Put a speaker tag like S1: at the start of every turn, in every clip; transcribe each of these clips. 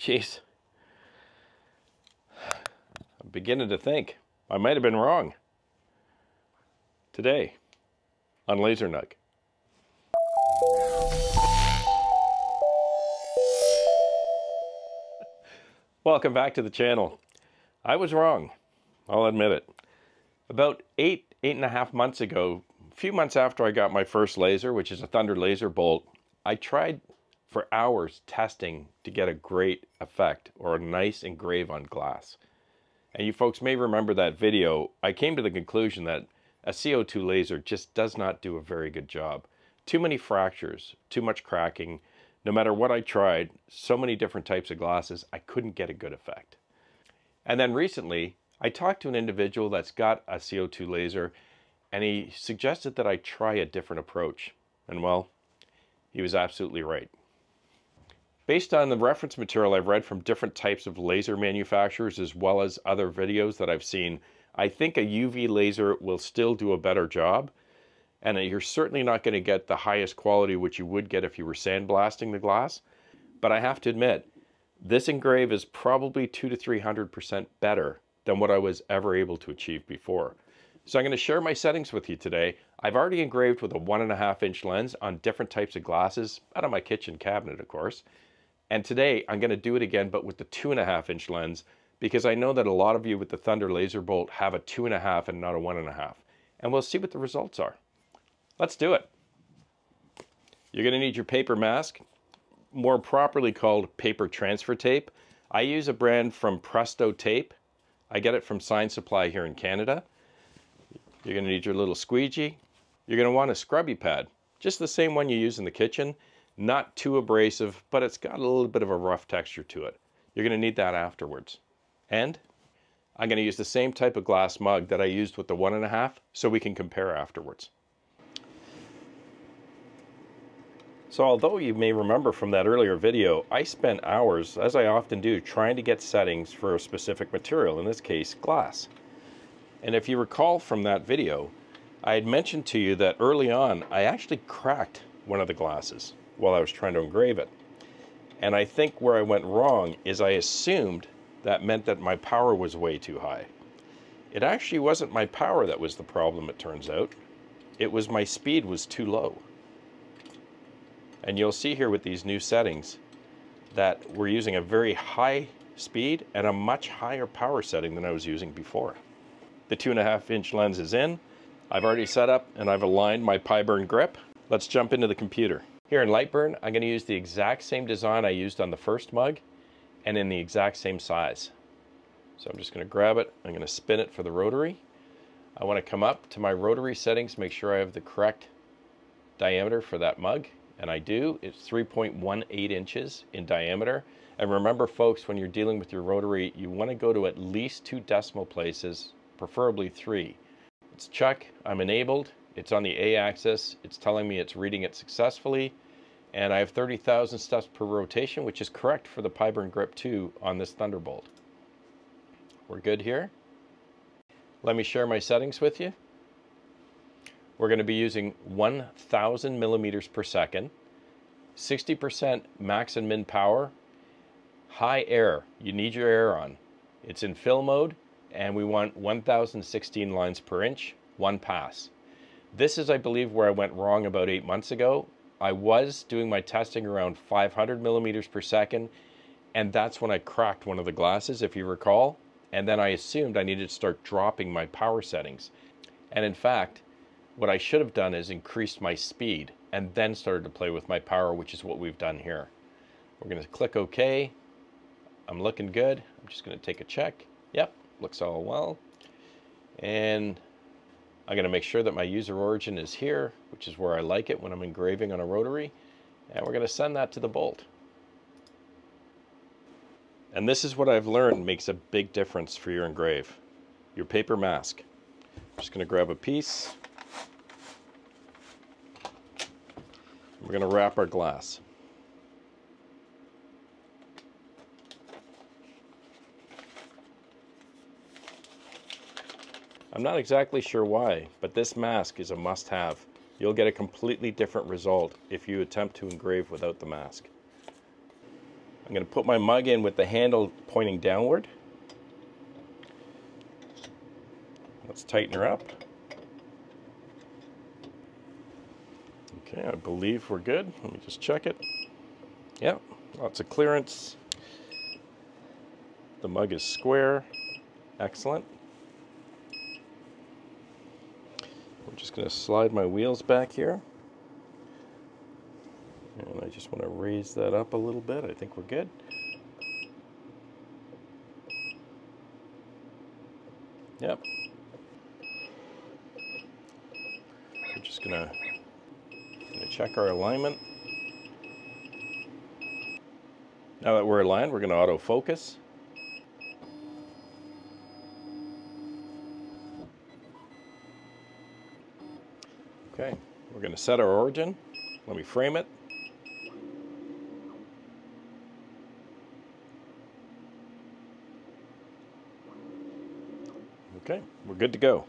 S1: Jeez. I'm beginning to think I might have been wrong. Today on Laser Nug. Welcome back to the channel. I was wrong. I'll admit it. About eight, eight and a half months ago, a few months after I got my first laser, which is a Thunder Laser Bolt, I tried for hours testing to get a great effect or a nice engrave on glass. And you folks may remember that video. I came to the conclusion that a CO2 laser just does not do a very good job. Too many fractures, too much cracking. No matter what I tried, so many different types of glasses, I couldn't get a good effect. And then recently, I talked to an individual that's got a CO2 laser and he suggested that I try a different approach. And well, he was absolutely right. Based on the reference material I've read from different types of laser manufacturers as well as other videos that I've seen, I think a UV laser will still do a better job. And uh, you're certainly not going to get the highest quality which you would get if you were sandblasting the glass. But I have to admit, this engrave is probably two to 300% better than what I was ever able to achieve before. So I'm going to share my settings with you today. I've already engraved with a one and a half inch lens on different types of glasses out of my kitchen cabinet, of course. And today I'm going to do it again, but with the two and a half inch lens, because I know that a lot of you with the Thunder Laser Bolt have a two and a half and not a one and a half. And we'll see what the results are. Let's do it. You're going to need your paper mask, more properly called paper transfer tape. I use a brand from Presto Tape. I get it from Sign Supply here in Canada. You're going to need your little squeegee. You're going to want a scrubby pad, just the same one you use in the kitchen. Not too abrasive, but it's got a little bit of a rough texture to it. You're going to need that afterwards. And I'm going to use the same type of glass mug that I used with the one and a half so we can compare afterwards. So although you may remember from that earlier video, I spent hours, as I often do, trying to get settings for a specific material, in this case glass. And if you recall from that video, I had mentioned to you that early on I actually cracked one of the glasses while I was trying to engrave it. And I think where I went wrong is I assumed that meant that my power was way too high. It actually wasn't my power that was the problem, it turns out. It was my speed was too low. And you'll see here with these new settings that we're using a very high speed and a much higher power setting than I was using before. The two and a half inch lens is in. I've already set up and I've aligned my PiBurn grip. Let's jump into the computer. Here in Lightburn, I'm going to use the exact same design I used on the first mug and in the exact same size. So I'm just going to grab it, I'm going to spin it for the rotary. I want to come up to my rotary settings, make sure I have the correct diameter for that mug, and I do. It's 3.18 inches in diameter. And remember folks, when you're dealing with your rotary, you want to go to at least two decimal places, preferably three. It's Chuck, I'm enabled, it's on the A axis. It's telling me it's reading it successfully. And I have 30,000 steps per rotation, which is correct for the PiBurn Grip 2 on this Thunderbolt. We're good here. Let me share my settings with you. We're going to be using 1,000 millimeters per second, 60% max and min power, high air. You need your air on. It's in fill mode, and we want 1,016 lines per inch, one pass. This is, I believe, where I went wrong about eight months ago. I was doing my testing around 500 millimeters per second, and that's when I cracked one of the glasses, if you recall. And then I assumed I needed to start dropping my power settings. And in fact, what I should have done is increased my speed and then started to play with my power, which is what we've done here. We're going to click OK. I'm looking good. I'm just going to take a check. Yep, looks all well. And I'm going to make sure that my user origin is here, which is where I like it when I'm engraving on a rotary. And we're going to send that to the bolt. And this is what I've learned makes a big difference for your engrave. Your paper mask. I'm just going to grab a piece. We're going to wrap our glass. I'm not exactly sure why, but this mask is a must-have. You'll get a completely different result if you attempt to engrave without the mask. I'm going to put my mug in with the handle pointing downward. Let's tighten her up. Okay, I believe we're good. Let me just check it. Yep, lots of clearance. The mug is square. Excellent. I'm just going to slide my wheels back here. And I just want to raise that up a little bit. I think we're good. Yep. We're just going to check our alignment. Now that we're aligned, we're going to autofocus. Okay, we're going to set our origin. Let me frame it. Okay, we're good to go.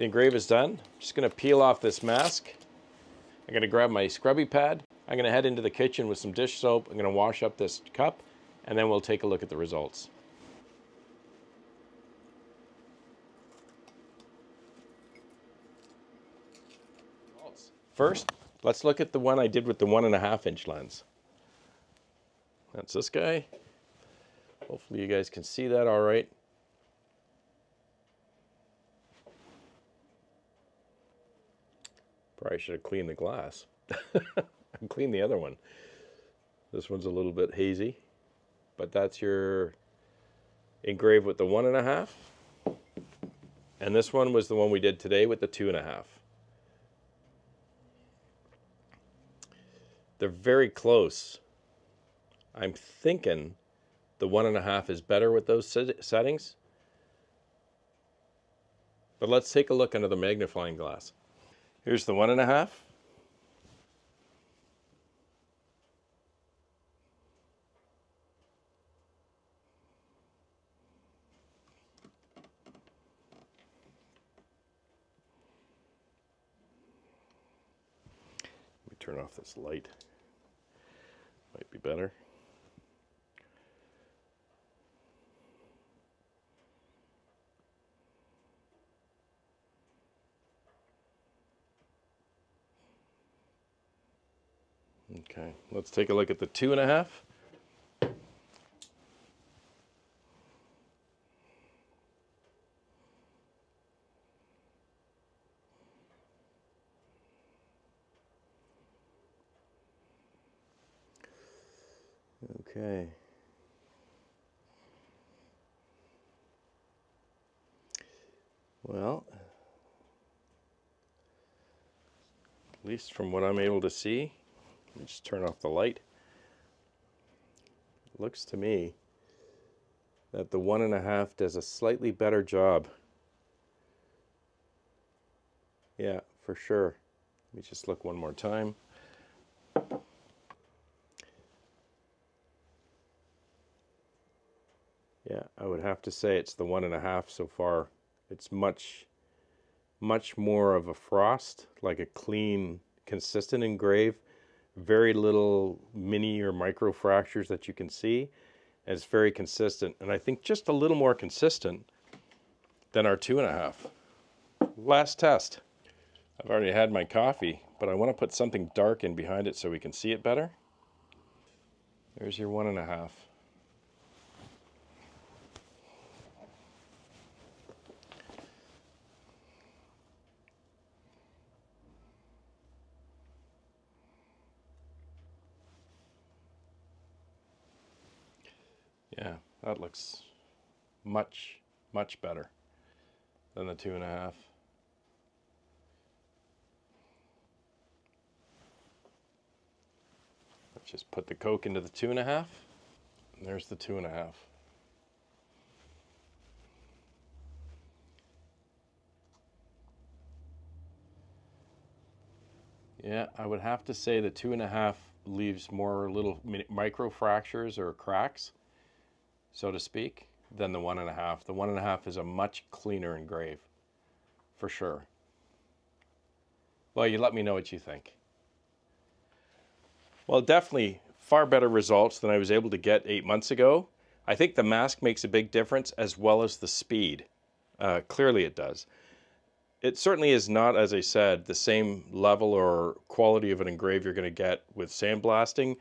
S1: The engrave is done. I'm just gonna peel off this mask. I'm gonna grab my scrubby pad. I'm gonna head into the kitchen with some dish soap. I'm gonna wash up this cup and then we'll take a look at the results. First, let's look at the one I did with the one and a half inch lens. That's this guy. Hopefully you guys can see that all right. Probably should have cleaned the glass. and cleaned the other one. This one's a little bit hazy, but that's your engraved with the one and a half. And this one was the one we did today with the two and a half. They're very close. I'm thinking the one and a half is better with those settings. But let's take a look under the magnifying glass. Here's the one and a half. Let me turn off this light. Might be better. Okay, let's take a look at the two and a half. Okay. Well, at least from what I'm able to see, just turn off the light. Looks to me that the one and a half does a slightly better job. Yeah, for sure. Let me just look one more time. Yeah, I would have to say it's the one and a half so far. It's much, much more of a frost, like a clean, consistent engrave very little mini or micro fractures that you can see. And it's very consistent. And I think just a little more consistent than our two and a half. Last test. I've already had my coffee, but I want to put something dark in behind it so we can see it better. There's your one and a half. Yeah, that looks much, much better than the two and a half. Let's just put the Coke into the two and a half. And there's the two and a half. Yeah, I would have to say the two and a half leaves more little micro fractures or cracks so to speak, than the one and a half. The one and a half is a much cleaner engrave, for sure. Well, you let me know what you think. Well, definitely far better results than I was able to get eight months ago. I think the mask makes a big difference as well as the speed. Uh, clearly it does. It certainly is not, as I said, the same level or quality of an engrave you're going to get with sandblasting.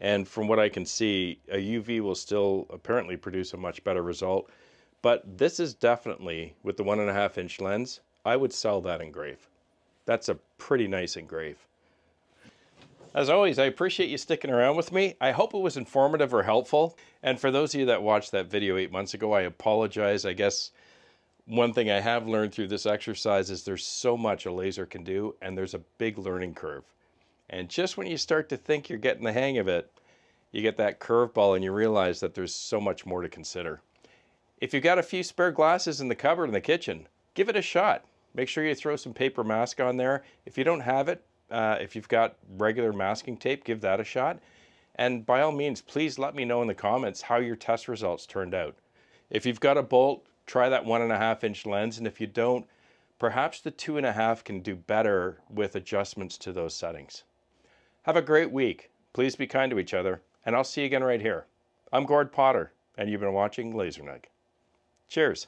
S1: And from what I can see, a UV will still apparently produce a much better result. But this is definitely, with the one and a half inch lens, I would sell that engrave. That's a pretty nice engrave. As always, I appreciate you sticking around with me. I hope it was informative or helpful. And for those of you that watched that video eight months ago, I apologize. I guess one thing I have learned through this exercise is there's so much a laser can do, and there's a big learning curve. And just when you start to think you're getting the hang of it, you get that curveball and you realize that there's so much more to consider. If you've got a few spare glasses in the cupboard in the kitchen, give it a shot. Make sure you throw some paper mask on there. If you don't have it, uh, if you've got regular masking tape, give that a shot. And by all means, please let me know in the comments how your test results turned out. If you've got a bolt, try that one and a half inch lens. And if you don't, perhaps the two and a half can do better with adjustments to those settings. Have a great week. Please be kind to each other, and I'll see you again right here. I'm Gord Potter, and you've been watching LaserNug. Cheers.